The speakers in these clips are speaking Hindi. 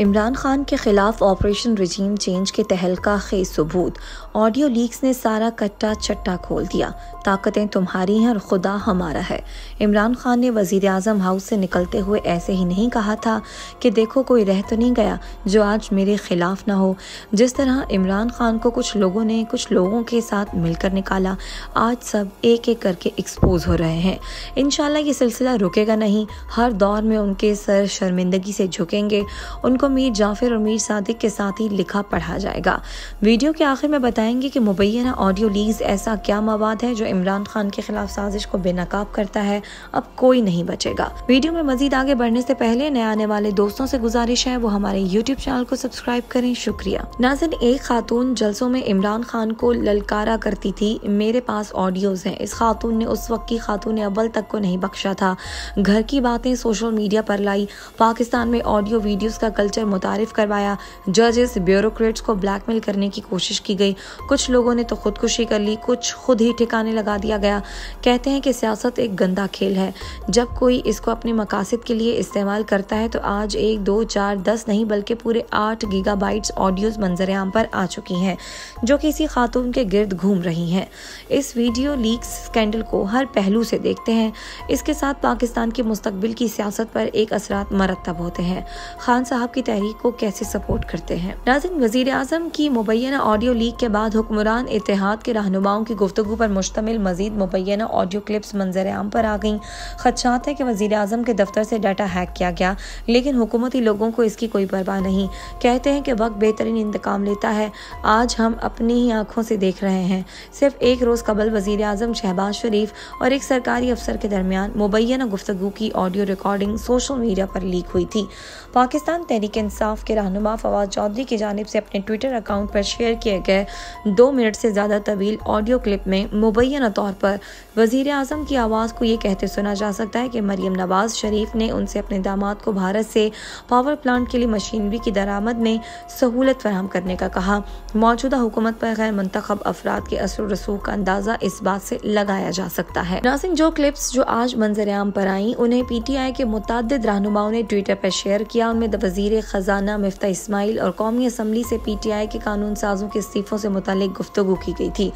इमरान खान के खिलाफ ऑपरेशन रजीम चेंज के तहलका खे सबूत। ऑडियो लीक्स ने सारा कट्टा चट्टा खोल दिया। ताकतें तुम्हारी हैं और खुदा हमारा है। इमरान खान ने वज़ीर अजम हाउस से निकलते हुए ऐसे ही नहीं कहा था कि देखो कोई रह तो नहीं गया जो आज मेरे खिलाफ ना हो। जिस तरह इमरान खान को कुछ लोगों ने कुछ लोगों के साथ मिलकर निकाला, आज सब एक एक करके एक्सपोज हो रहे हैं। इनशाला ये सिलसिला रुकेगा नहीं। हर दौर में उनके सर शर्मिंदगी से झुकेंगे। उनको मीर जाफिर और मीर सादिक के साथ ही लिखा पढ़ा जाएगा। वीडियो के आखिर में बताएँगे कि मुबैना ऑडियो लीज ऐसा क्या मवाद है जो इमरान खान के खिलाफ साजिश को बेनकाब करता है। अब कोई नहीं बचेगा। वीडियो में मजीद आगे बढ़ने से पहले नए आने वाले दोस्तों से गुजारिश है, वो हमारे यूट्यूब चैनल को सब्सक्राइब करें। शुक्रिया। नाजन, एक खातून जलसों में इमरान खान को ललकारा करती थी। मेरे पास ऑडियोज हैं। इस खातून ने उस वक्त की खातून अव्वल तक को नहीं बख्शा था। घर की बातें सोशल मीडिया पर लाई। पाकिस्तान में ऑडियो वीडियोस का कल्चर कल्चर मुतारफ करवाया। जजेस ब्यूरोक्रेट्स को ब्लैकमेल करने की कोशिश की गई। कुछ लोगों ने तो खुदकुशी कर ली, कुछ खुद ही ठिकाने लगा दिया गया। कहते हैं कि सियासत एक गंदा खेल है। जब कोई इसको अपने मकासद के लिए इस्तेमाल करता है तो आज एक, दो, चार, दस नहीं, बल्कि पूरे आठ गीगा बाइट्स ऑडियोज मंजर आम पर आ चुकी हैं, जो किसी खातून के गिर्द घूम रही हैं। इस वीडियो लीक स्कैंडल को हर पहलू से देखते हैं। इसके साथ पाकिस्तान के मुस्तबिल की सियासत पर एक असरात मरतब होते हैं। खान साहब की तहरीक को कैसे सपोर्ट करते हैं? नाजिन वज़ीर आज़म की मुबैना ऑडियो लीक के बाद हुक्मरान इतिहाद के रहनुमाओं की गुफ्तु पर मुश्तमिल मजीद मुबैना ऑडियो क्लिप्स मंजर आम पर आ गई। खदशात है कि वज़ीर आज़म के दफ्तर से डाटा हैक किया गया, लेकिन हुकूमती लोगों को इसकी कोई परवाह नहीं। कहते हैं कि वक्त बेहतरीन इंतकाम लेता है। आज हम अपनी ही आँखों से देख रहे हैं। सिर्फ़ एक रोज कबल वज़ीर आज़म शहबाज शरीफ और एक सरकारी अफसर के दरमियान मुबैना गुफ्तु की ऑडियो रिकॉर्डिंग सोशल मीडिया पर लीक हुई थी। पाकिस्तान तहरीक इंसाफ के रहनुमा फवाद चौधरी की जानब से अपने ट्विटर अकाउंट पर शेयर किए गए दो मिनट से ज़्यादा तवील ऑडियो क्लिप में मुबैना तौर पर वज़ीर अजम की आवाज़ को ये कहते सुना जा सकता है कि मरीम नवाज़ शरीफ ने उनसे अपने दामाद को भारत से पावर प्लांट के लिए मशीनरी की दरामद में सहूलत फराम करने का कहा। मौजूदा हुकूमत पर गैर मंतखब अफराद के असर रसूख का अंदाज़ा इस बात से लगाया जा सकता है। नासिन जो क्लिप्स जो आज मंजर आम पर आई, उन्हें पी टी आई के मुतद रहनुमाओं ने ट्विटर पर शेयर किया। उनमें वज़ीर ख़जाना मफ्ता इसमाइल और कौमी असम्बली से पी टी आई के कानून साजों के इस्तीफ़ों से मुतलिक गुफ्तु की गई थी।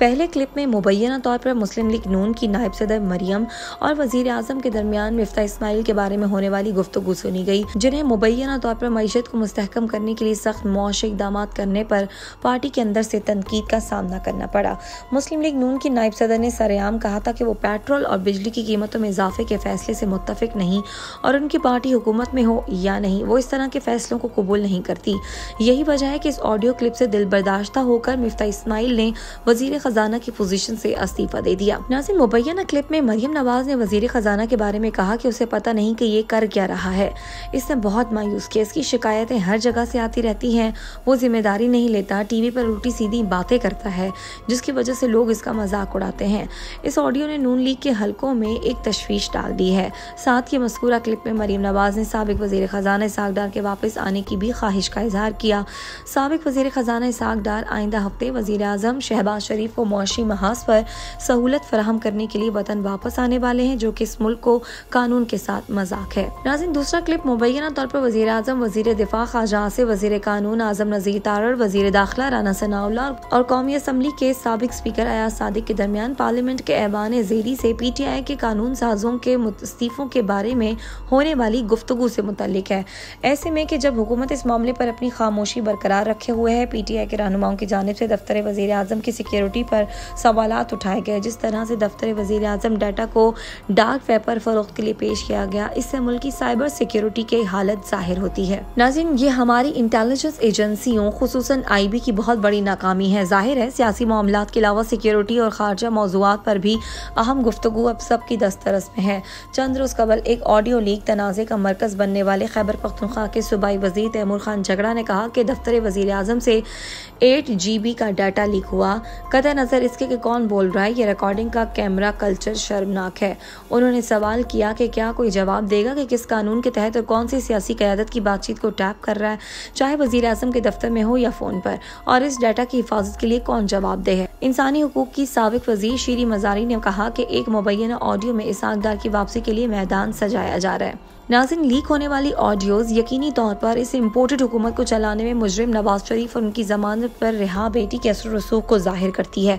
पहले क्लिप में मुबैना तौर पर मुस्लिम लीग नून की नायब सदर मरियम और वज़ीर अजम के दरमियान मफ्ता इसमाइल के बारे में होने वाली गुफ्तु सुनी गई, जिन्हें मुबैना तौर पर मीशत को मुस्तकम करने के लिए सख्त मुआशी इकदाम करने पर पार्टी के अंदर से तनकीद का सामना करना पड़ा। मुस्लिम लीग नून की नायब सदर ने सरेआम कहा था कि वो पेट्रोल और बिजली की कीमतों में इजाफे के फैसले से मुतफिक नहीं और उनकी पार्टी हुकूमत में हो या नहीं, वो इस तरह के फैसलों को कबूल नहीं करती। यही वजह है कि इस ऑडियो क्लिप से दिल बर्दाश्त होकर मिफ्ता इस्माइल ने वज़ीर खजाना की पोजीशन से इस्तीफा दे दिया। नाजिन मुबैना क्लिप में मरियम नवाज़ ने वज़ीर खजाना के बारे में कहा कि उसे पता नहीं कि ये कर क्या रहा है। इसने बहुत मायूस किया। इसकी शिकायतें हर जगह से आती रहती हैं। वो ज़िम्मेदारी नहीं लेता, टीवी पर उल्टी सीधी बातें करता है, जिसकी वजह से लोग इसका मज़ाक उड़ाते हैं। इस ऑडियो ने नून लीग के हलकों में एक तशवीश डाल दी है। साथ ही मस्कूरा क्लिप में मरीम नवाज़ ने सबक, वज़ीर खजाना सागडार के वापस आने की भी ख्वाहिश का इजहार किया। सबक वज़ीर ख़जाना सागडार आइंदा हफ़्ते वज़ीर अजम शहबाज शरीफ को मुआशी महाज पर सहूलत फराहम करने के लिए वतन वापस आने वाले हैं, जो कि इस मुल्क को कानून के साथ मज़ाक है। नाजिन, दूसरा क्लिप मुबैना तौर पर वज़ीर अजम वज़ीर दिफा खाजा से वज़ीर कानून आज़म नजीर तारड़ वज़ीर दाखिला राना सनाउल्ला और कौमी असम्बली के सबक स्पीकर अयाज सादिक के दरमियान पार्लियामेंट के ऐवान जेरी से पी टी आई के कानून साजों के इस्तीफों के बारे में होने वाली गुफ्तु से मुतलिक है। ऐसे में कि जब हुकूमत इस मामले पर अपनी खामोशी बरकरार रखे हुए है पी टी आई के रहनुमाओं की जानब से दफ्तर वजी अजम की सिक्योरिटी पर सवाल उठाए गए, जिस तरह से दफ्तर वजी अजम डाटा को डार्क वेब पर फरोख्त के लिए पेश किया गया, इससे मुल्क की साइबर सिक्योरिटी की हालत ज़ाहिर होती है। नाजिन, ये हमारी इंटेलिजेंस एजेंसियों खसूस आई बी की बहुत बड़ी नाकामी है। ज़ाहिर है, सियासी मामला के अलावा सिक्योरिटी और खारजा मौजूद पर भी अहम गुफ्तु अब सबकी दस्तरस में है। चंद रोज कबल एक ऑडियो लीक तनाज़े का मरकज बनने वाले खैबर पख्तनख्वा के सूबाई वज़ीर तैमूर खान झगड़ा ने कहा कि दफ्तर वज़ीर अजम से एट जी का डाटा लीक हुआ। कत नज़र इसके कि कौन बोल रहा है? ये रिकॉर्डिंग का कैमरा कल्चर शर्मनाक है। उन्होंने सवाल किया कि क्या कोई जवाब देगा कि किस कानून के तहत और कौन सी सियासी क्यादत की बातचीत को टैप कर रहा है? चाहे वज़ीर अजम के दफ्तर में हो या फ़ोन पर। और इस डाटा की हिफाजत के लिए कौन जवाब दे है? इंसानी हकूक की सबक वज़ीर शीरी मजारी ने कहा कि एक मुबैना ऑडियो में इसाकदार की वापसी के लिए मैदान सजाया जा रहा है। नाजिन लीक होने वाली ऑडियोज यकीनी तौर पर इस इम्पोर्टेड हुकूमत को चलाने में मुजरिम नवाज़ शरीफ और उनकी जमानत पर रिहा बेटी के असर रसूख को ज़ाहिर करती है।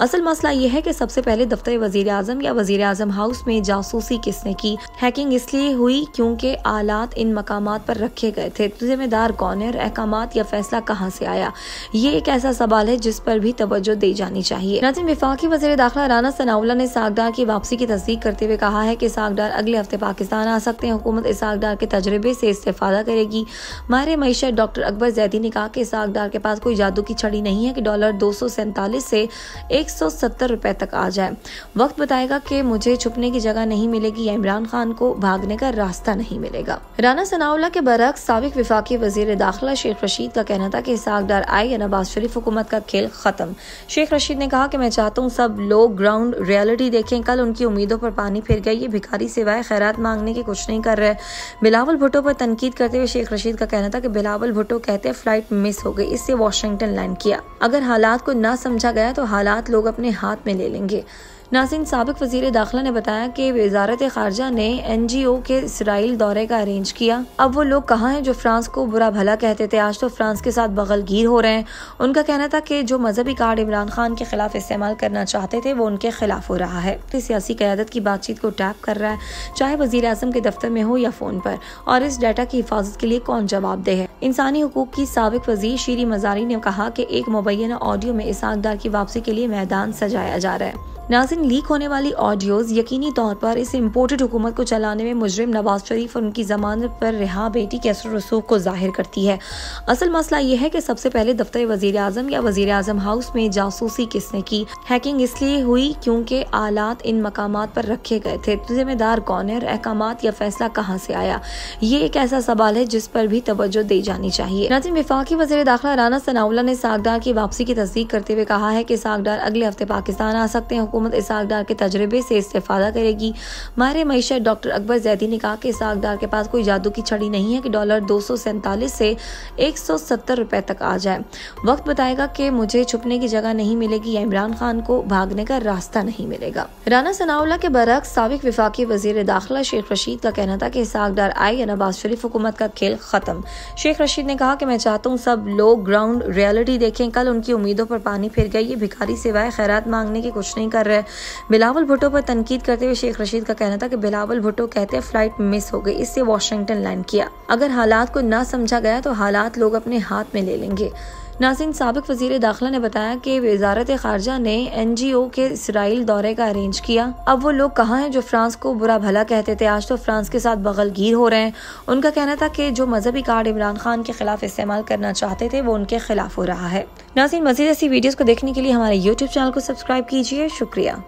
असल मसला यह है कि सबसे पहले दफ्तर वज़ीर अजम या वज़ीर अजम हाउस में जासूसी किसने की? हैकिंग इसलिए हुई क्योंकि आलात इन मकाम पर रखे गए थे। जिम्मेदार कौन है अहकाम या फैसला कहाँ से आया? ये एक ऐसा सवाल है जिस पर भी तवज्जो दी जानी चाहिए। नाजिन विफाकी वज़ीर दाखिला राना सनाउल्ला ने सागडार की वापसी की तस्दीक करते हुए कहा है की सागडार अगले हफ़्ते पाकिस्तान आ सकते हैं। हुकूमत इसाकदार के तजर्बे से इस्तेफादा करेगी। माहिर मीशत डॉक्टर अकबर जैदी ने कहा कि इसाकदार के पास कोई जादू की छड़ी नहीं है कि डॉलर दो सौ सैंतालीस से एक सौ सत्तर रुपए तक आ जाए। वक्त बताएगा कि मुझे छुपने की जगह नहीं मिलेगी या इमरान खान को भागने का रास्ता नहीं मिलेगा। राना सनाउल्ला के बरक्स सबक विफाकी वज़ीर दाखिला शेख रशीद का कहना था कि इसाकदार आए या नवाज़ शरीफ हुकूमत का खेल खत्म। शेख रशीद ने कहा कि मैं चाहता हूँ सब लोग ग्राउंड रियलिटी देखें। कल उनकी उम्मीदों पर पानी फिर गई ये भिखारी सिवाय खैरात मांगने की कुछ नहीं कर रहे बिलावल भुट्टो पर तनकीद करते हुए शेख रशीद का कहना था कि बिलावल भुट्टो कहते हैं फ़्लाइट मिस हो गई, इससे वॉशिंगटन लैंड किया। अगर हालात को ना समझा गया तो हालात लोग अपने हाथ में ले लेंगे। नासिन सबक वज़ीर दाखिला ने बताया कि वजारत खारजा ने एन जी ओ के इसराइल दौरे का अरेंज किया। अब वो लोग कहाँ हैं जो फ्रांस को बुरा भला कहते थे? आज तो फ्रांस के साथ बगल बगलगीर हो रहे हैं। उनका कहना था कि जो मजहबी कार्ड इमरान खान के खिलाफ इस्तेमाल करना चाहते थे, वो उनके खिलाफ हो रहा है। तो सियासी क्यादत की बातचीत को टैप कर रहा है। चाहे वज़ीर अजम के दफ्तर में हो या फ़ोन पर। और इस डाटा की हिफाजत के लिए कौन जवाबदेह है? इंसानी हकूक की सबक वज़ीर शीरी मजारी ने कहा कि एक मुबैना ऑडियो में इसाकदार की वापसी के लिए मैदान सजाया जा रहा है। नाजिन लीक होने वाली ऑडियोज यकीनी तौर पर इस इम्पोर्टेड हुकूमत को चलाने में मुजरिम नवाज़ शरीफ और उनकी जमानत पर रिहा बेटी के असर रसूख को ज़ाहिर करती है। असल मसला यह है कि सबसे पहले दफ्तर वज़ीर अजम या वज़ीर अजम हाउस में जासूसी किसने की? हैकिंग इसलिए हुई क्योंकि आलात इन मकाम पर रखे गए थे। जिम्मेदार कौन है अहकाम या फैसला कहाँ से आया? ये एक ऐसा सवाल है जिस पर भी तवज्जो दी जानी चाहिए। नाजिन विफाकी वजी दाखिला राना सनाउल्ला ने सागदार की वापसी की तस्दीक करते हुए कहा है की सागदार अगले हफ़्ते पाकिस्तान आ सकते हैं। हुकूमत इसाकदार के तजर्बे से इस्तेफादा करेगी। माहिर मीशत डॉक्टर अकबर जैदी ने कहा कि इसाकदार के पास कोई जादू की छड़ी नहीं है कि डॉलर दो सौ सैंतालीस से एक सौ सत्तर रुपए तक आ जाए। वक्त बताएगा कि मुझे छुपने की जगह नहीं मिलेगी या इमरान खान को भागने का रास्ता नहीं मिलेगा। राना सनाउल्ला के बरक्स सबक विफाकी वज़ीर दाखिला शेख रशीद का कहना था कि इसाकदार आए या नवाज़ शरीफ हुकूमत का खेल खत्म। शेख रशीद ने कहा कि मैं चाहता हूँ सब लोग ग्राउंड रियलिटी देखें, कल उनकी उम्मीदों पर पानी फिर गई ये भिखारी सिवाय खैरात मांगने की कुछ नहीं कर रहे बिलावल भुट्टो पर तनकीद करते हुए शेख रशीद का कहना था कि बिलावल भुट्टो कहते हैं फ़्लाइट मिस हो गई, इससे वॉशिंगटन लैंड किया। अगर हालात को ना समझा गया तो हालात लोग अपने हाथ में ले लेंगे। नासिन सबक वज़ीर दाखिला ने बताया कि वजारत खारजा ने एन जी ओ के इसराइल दौरे का अरेंज किया। अब वो लोग कहाँ हैं जो फ्रांस को बुरा भला कहते थे? आज तो फ्रांस के साथ बगलगीर हो रहे हैं। उनका कहना था कि जो मजहबी कार्ड इमरान खान के खिलाफ इस्तेमाल करना चाहते थे, वो उनके खिलाफ हो रहा है। नासिन मजीद ऐसी वीडियोज़ को देखने के लिए हमारे यूट्यूब चैनल को सब्सक्राइब कीजिए। शुक्रिया।